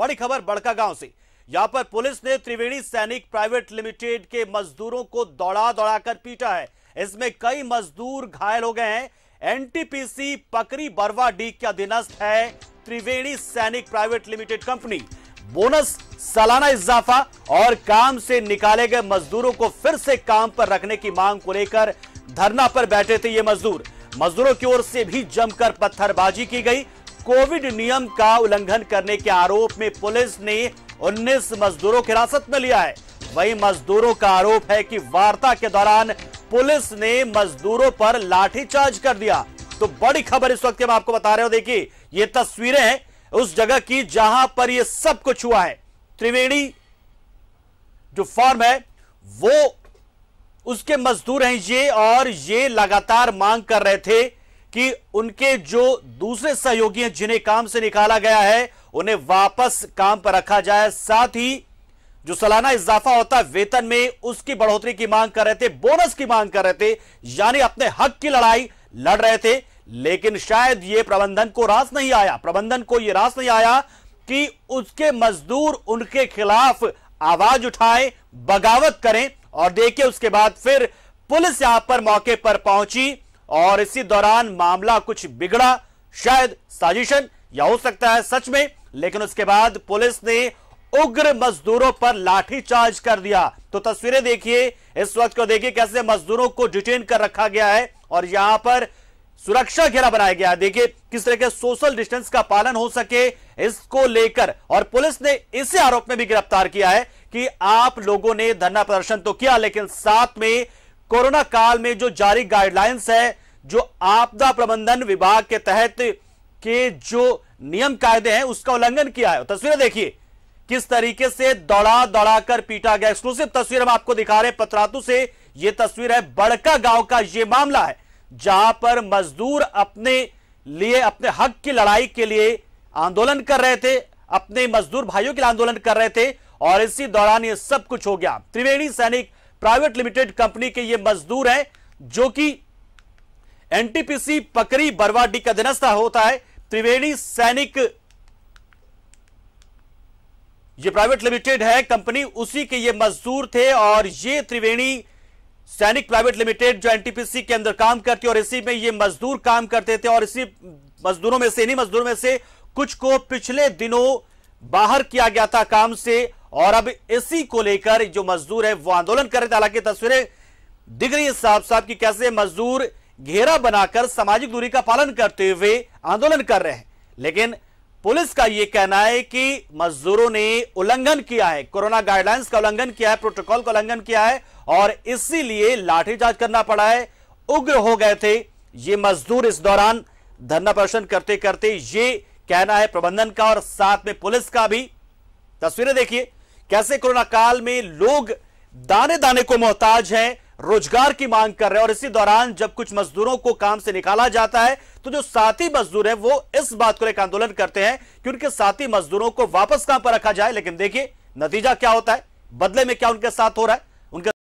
बड़ी खबर बड़का गाँव से। यहाँ पर पुलिस ने त्रिवेणी सैनिक प्राइवेट लिमिटेड के मजदूरों को दौड़ा दौड़ाकर पीटा है। इसमें कई मजदूर घायल हो गए हैं। एनटीपीसी पकरी बरवा डी का अधीनस्थ है त्रिवेणी सैनिक प्राइवेट लिमिटेड कंपनी। बोनस, सालाना इजाफा और काम से निकाले गए मजदूरों को फिर से काम पर रखने की मांग को लेकर धरना पर बैठे थे ये मजदूर। मजदूरों की ओर से भी जमकर पत्थरबाजी की गई कोविड नियम का उल्लंघन करने के आरोप में पुलिस ने 19 मजदूरों की हिरासत में लिया है। वही मजदूरों का आरोप है कि वार्ता के दौरान पुलिस ने मजदूरों पर लाठीचार्ज कर दिया। तो बड़ी खबर इस वक्त हम आपको बता रहे हो। देखिए, ये तस्वीरें हैं उस जगह की जहाँ पर ये सब कुछ हुआ है। त्रिवेणी जो फॉर्म है, वो उसके मजदूर हैं ये और ये लगातार मांग कर रहे थे कि उनके जो दूसरे सहयोगी हैं, जिन्हें काम से निकाला गया है, उन्हें वापस काम पर रखा जाए। साथ ही जो सालाना इजाफा होता है वेतन में, उसकी बढ़ोतरी की मांग कर रहे थे, बोनस की मांग कर रहे थे, यानी अपने हक की लड़ाई लड़ रहे थे। लेकिन शायद ये प्रबंधन को रास नहीं आया, प्रबंधन को यह रास नहीं आया कि उसके मजदूर उनके खिलाफ आवाज़ उठाए, बगावत करें और देखिए उसके बाद फिर पुलिस यहाँ पर मौके पर पहुँची। और इसी दौरान मामला कुछ बिगड़ा, शायद साजिशन, या हो सकता है सच में, लेकिन उसके बाद पुलिस ने उग्र मजदूरों पर लाठीचार्ज कर दिया। तो तस्वीरें देखिए, इस वक्त को देखिए कैसे मजदूरों को डिटेन कर रखा गया है और यहाँ पर सुरक्षा घेरा बनाया गया है। देखिए, किस तरह के सोशल डिस्टेंस का पालन हो सके इसको लेकर। और पुलिस ने इसे आरोप में भी गिरफ़्तार किया है कि आप लोगों ने धरना प्रदर्शन तो किया, लेकिन साथ में कोरोना काल में जो जारी गाइडलाइंस है, जो आपदा प्रबंधन विभाग के तहत के जो नियम कायदे हैं, उसका उल्लंघन किया है। तस्वीरें देखिए, किस तरीके से दौड़ा दौड़ाकर पीटा गया। एक्सक्लूसिव तस्वीर हम आपको दिखा रहे पत्रातु से। यह तस्वीर है बड़का गाँव का यह मामला है, जहाँ पर मजदूर अपने लिए, अपने हक की लड़ाई के लिए आंदोलन कर रहे थे, अपने मजदूर भाइयों के लिए आंदोलन कर रहे थे, और इसी दौरान ये सब कुछ हो गया। त्रिवेणी सैनिक प्राइवेट लिमिटेड कंपनी के ये मजदूर हैं, जो कि एनटीपीसी पकरी बरवाडी का दिनस्थ होता है। त्रिवेणी सैनिक, ये प्राइवेट लिमिटेड है, कंपनी उसी के ये मजदूर थे और ये त्रिवेणी सैनिक प्राइवेट लिमिटेड जो एनटीपीसी के अंदर काम करती है और इसी में ये मजदूर काम करते थे और इसी मजदूरों में से, इन्हीं मजदूरों में से कुछ को पिछले दिनों बाहर किया गया था काम से। और अब इसी को लेकर जो मजदूर है, वो आंदोलन कर रहे थे। हालाँकि तस्वीरें दिख रही है साफ़ साफ़ कि कैसे मजदूर घेरा बनाकर सामाजिक दूरी का पालन करते हुए आंदोलन कर रहे हैं। लेकिन पुलिस का यह कहना है कि मजदूरों ने उल्लंघन किया है। कोरोना गाइडलाइंस का उल्लंघन किया है, प्रोटोकॉल का उल्लंघन किया है और इसीलिए लाठीचार्ज करना पड़ा है। उग्र हो गए थे ये मजदूर इस दौरान धरना प्रदर्शन करते करते ये कहना है प्रबंधन का और साथ में पुलिस का भी। तस्वीरें देखिए। कैसे कोरोना काल में लोग दाने दाने को मोहताज हैं, रोज़गार की मांग कर रहे हैं और इसी दौरान जब कुछ मजदूरों को काम से निकाला जाता है तो जो साथी मजदूर है, वो इस बात को लेकर आंदोलन करते हैं कि उनके साथी मजदूरों को वापस काम पर रखा जाए। लेकिन देखिए, नतीजा क्या होता है? बदले में क्या उनके साथ हो रहा है?